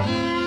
Música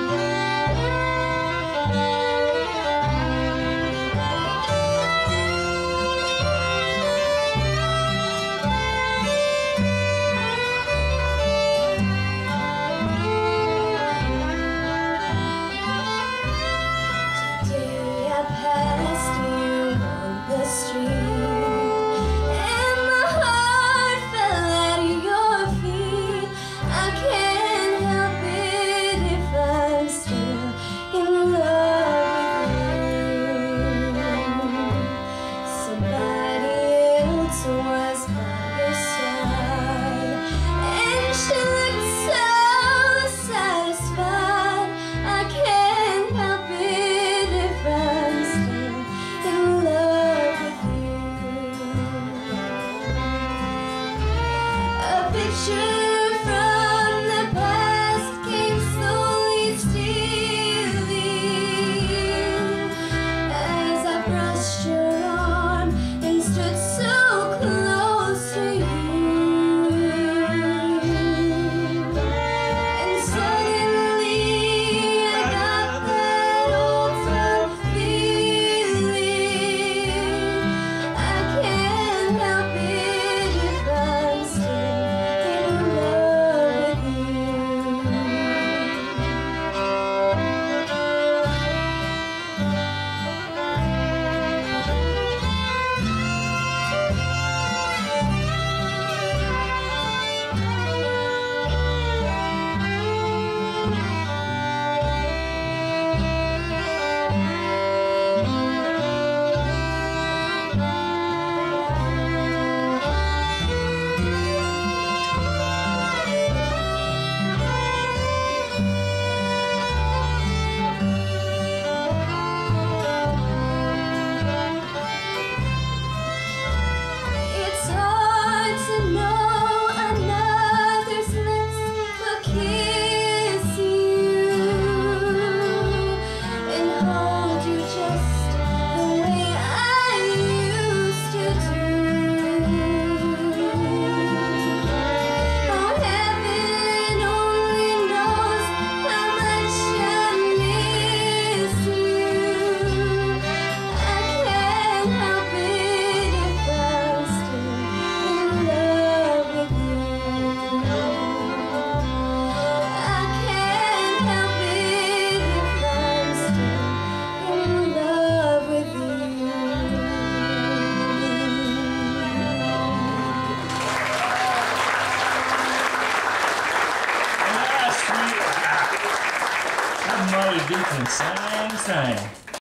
That Molly Beacon sang, sang.